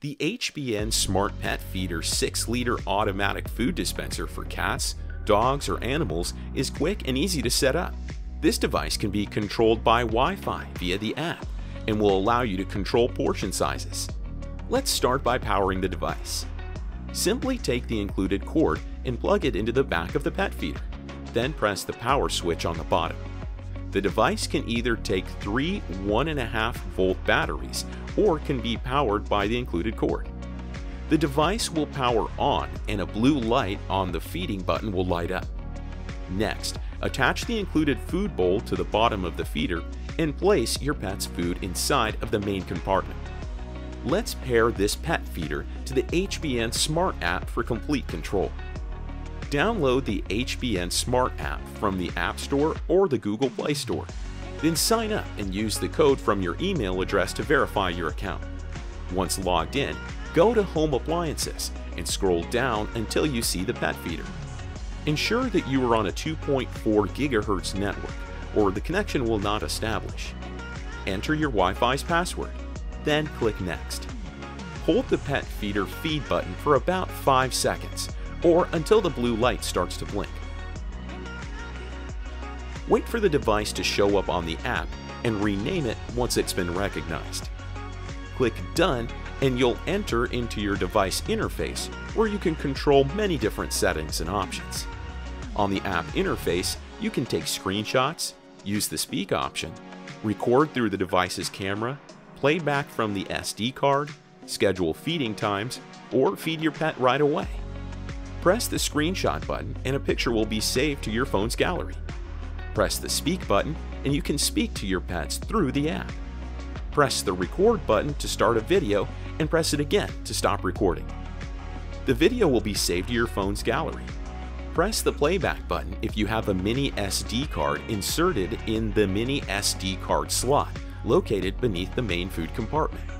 The HBN Smart Pet Feeder 6 liter automatic food dispenser for cats, dogs, or animals is quick and easy to set up. This device can be controlled by Wi Fi via the app and will allow you to control portion sizes. Let's start by powering the device. Simply take the included cord and plug it into the back of the pet feeder. Then press the power switch on the bottom. The device can either take three 1.5 volt batteries or can be powered by the included cord. The device will power on and a blue light on the feeding button will light up. Next, attach the included food bowl to the bottom of the feeder and place your pet's food inside of the main compartment. Let's pair this pet feeder to the HBN Smart app for complete control. Download the HBN Smart app from the App Store or the Google Play Store. Then sign up and use the code from your email address to verify your account. Once logged in, go to Home Appliances and scroll down until you see the pet feeder. Ensure that you are on a 2.4 GHz network or the connection will not establish. Enter your Wi-Fi's password, then click Next. Hold the pet feeder feed button for about 5 seconds or until the blue light starts to blink. Wait for the device to show up on the app and rename it once it's been recognized. Click Done and you'll enter into your device interface where you can control many different settings and options. On the app interface, you can take screenshots, use the speak option, record through the device's camera, play back from the SD card, schedule feeding times, or feed your pet right away. Press the screenshot button and a picture will be saved to your phone's gallery. Press the speak button and you can speak to your pets through the app. Press the record button to start a video and press it again to stop recording. The video will be saved to your phone's gallery. Press the playback button if you have a mini SD card inserted in the mini SD card slot located beneath the main food compartment.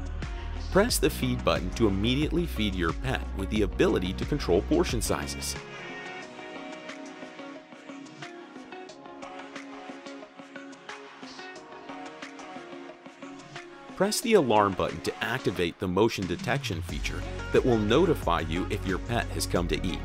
Press the feed button to immediately feed your pet with the ability to control portion sizes. Press the alarm button to activate the motion detection feature that will notify you if your pet has come to eat.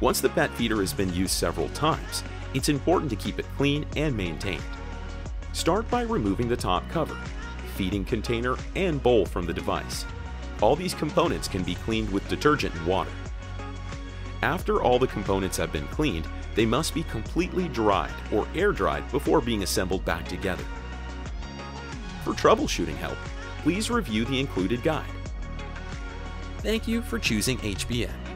Once the pet feeder has been used several times, it's important to keep it clean and maintained. Start by removing the top cover, feeding container, and bowl from the device. All these components can be cleaned with detergent and water. After all the components have been cleaned, they must be completely dried or air dried before being assembled back together. For troubleshooting help, please review the included guide. Thank you for choosing HBN.